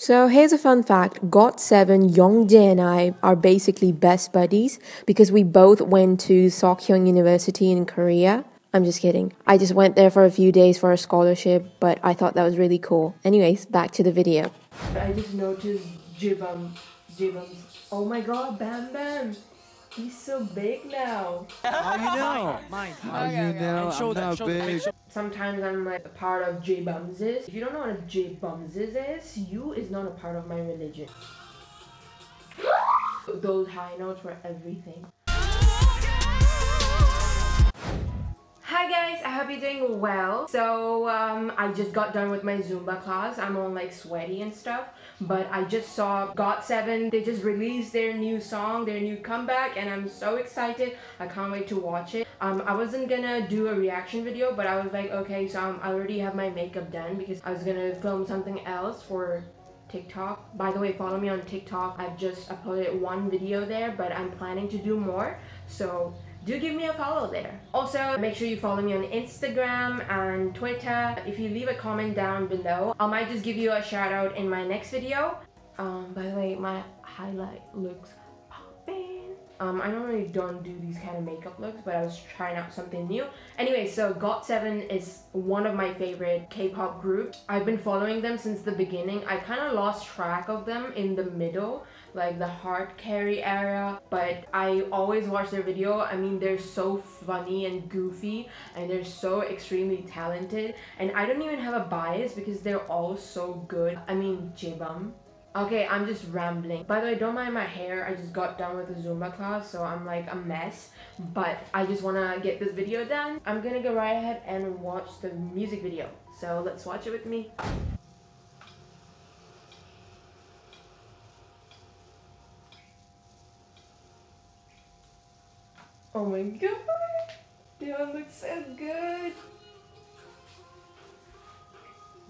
So here's a fun fact. GOT7, Youngjae and I are basically best buddies because we both went to Sokyung University in Korea. I'm just kidding. I just went there for a few days for a scholarship, but I thought that was really cool. Anyways, back to the video. I just noticed Jaebum, Jaebum's. Oh my god, Bam Bam! He's so big now. How you know? Mine. How you know? Show I'm that, not show big. that. Sometimes I'm like a part of J Bumses. If you don't know what a J Bumses is, you is not a part of my religion. Those high notes were everything. Hi guys, I hope you're doing well. So um, I just got done with my Zumba class. I'm all like sweaty and stuff. But I just saw GOT7. They just released their new song, their new comeback, and I'm so excited. I can't wait to watch it. Um, I wasn't gonna do a reaction video, but I was like, okay, so um, I already have my makeup done because I was gonna film something else for TikTok. By the way, follow me on TikTok. I've just uploaded one video there, but I'm planning to do more. So do give me a follow there. Also, make sure you follow me on Instagram and Twitter. If you leave a comment down below, I might just give you a shout out in my next video. Um, by the way, my highlight looks. Um, I normally don't do these kind of makeup looks, but I was trying out something new. Anyway, so GOT7 is one of my favorite K-pop groups. I've been following them since the beginning. I kind of lost track of them in the middle like the Hard Carry era but I always watch their video I mean they're so funny and goofy and they're so extremely talented and I don't even have a bias because they're all so good I mean Jaebum Okay, I'm just rambling. By the way, don't mind my hair. I just got done with the Zumba class, so I'm like a mess. But I just want to get this video done. I'm gonna go right ahead and watch the music video. So let's watch it with me. Oh my god! They all look so good!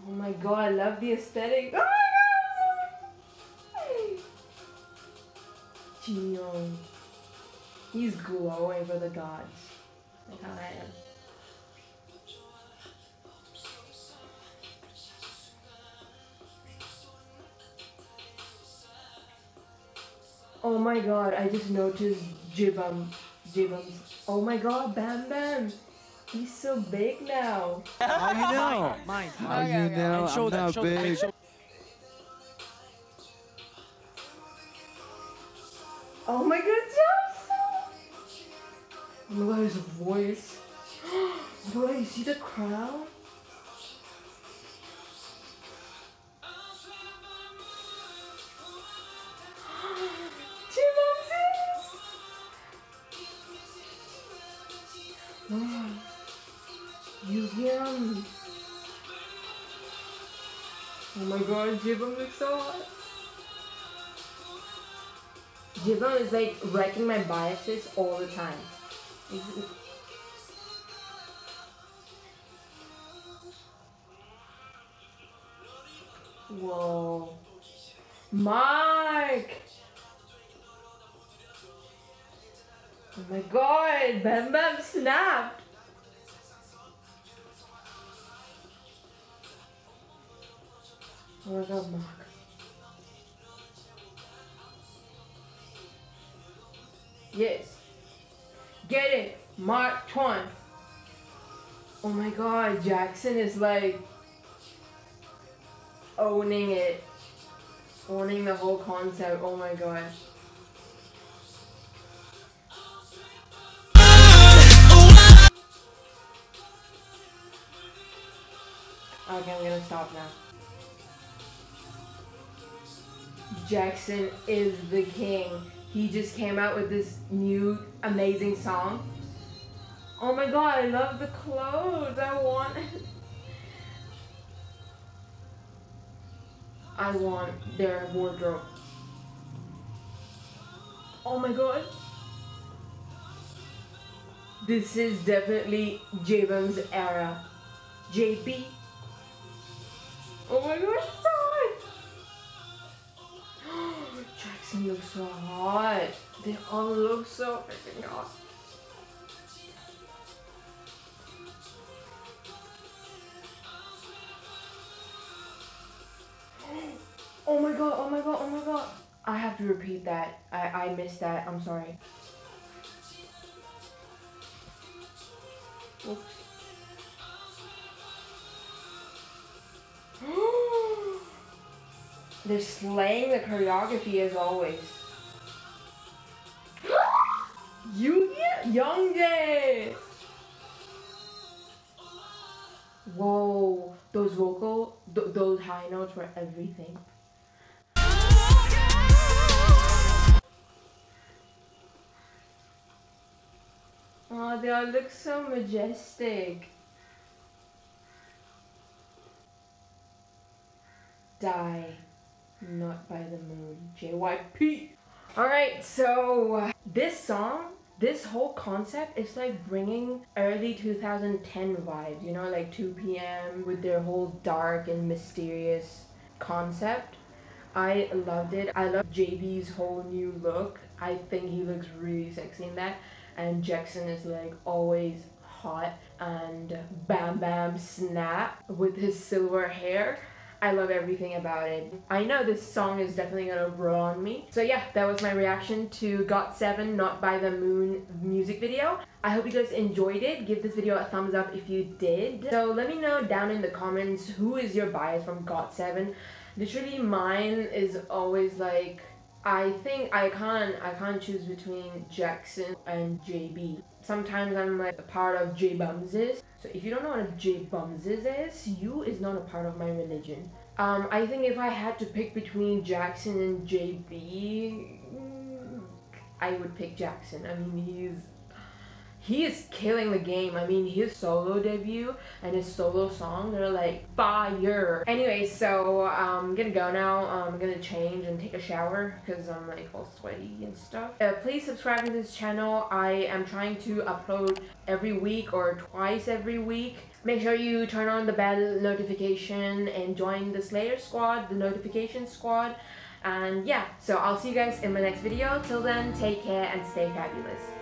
Oh my god, I love the aesthetic. Oh Jin He's glowing for the gods. Like how I am. Oh my god, I just noticed Jaebum. Jaebum. Oh my god, Bam Bam! He's so big now. How you know? Mine. How you know? Show I'm that, not show big. Oh my god, his voice. Bro, you see the crowd? Wow. You hear him. Oh my god, Jaebum looks so hot. Jaebum is like wrecking my biases all the time. Whoa. Mark! Oh my god, Bam Bam snapped! Oh my god, Mark. Yes. Get it. Mark Twain. Oh my god, Jackson is like owning it. Owning the whole concept. Oh my god. Okay, I'm gonna stop now. Jackson is the king. He just came out with this new amazing song. Oh my god, I love the clothes. I want I want their wardrobe. Oh my god. This is definitely Jaebum's era. JB. Oh my god, it's so hot. Jackson looks so hot. They all look so freaking hot. Oh my god, oh my god, oh my god. I have to repeat that. I, I missed that. I'm sorry. Oops. They're slaying the choreography as always. Yoongi Youngjae! Whoa, those vocal, th those high notes were everything. Oh, they all look so majestic. Die, not by the moon. JYP. Alright, so uh, this song, this whole concept is like bringing early 2010 vibes, you know, like 2PM with their whole dark and mysterious concept. I loved it. I love JB's whole new look. I think he looks really sexy in that. And Jackson is like always hot and bam bam snap with his silver hair. I love everything about it. I know this song is definitely gonna grow on me. So yeah, that was my reaction to GOT7 Not By The Moon music video. I hope you guys enjoyed it. Give this video a thumbs up if you did. So let me know down in the comments who is your bias from GOT7. Literally mine is always like I think I can't I can't choose between Jackson and JB. Sometimes I'm like a part of J Bumses. So if you don't know what J Bumses is, you is not a part of my religion. Um, I think if I had to pick between Jackson and JB, mm, I would pick Jackson. I mean, he's he is killing the game. I mean, his solo debut and his solo song, they're like fire. Anyway, so I'm gonna go now. I'm gonna change and take a shower because I'm like all sweaty and stuff. Uh, please subscribe to this channel. I am trying to upload every week or twice every week. Make sure you turn on the bell notification and join the Slayer squad, the notification squad. And yeah, so I'll see you guys in my next video. Till then, take care and stay fabulous.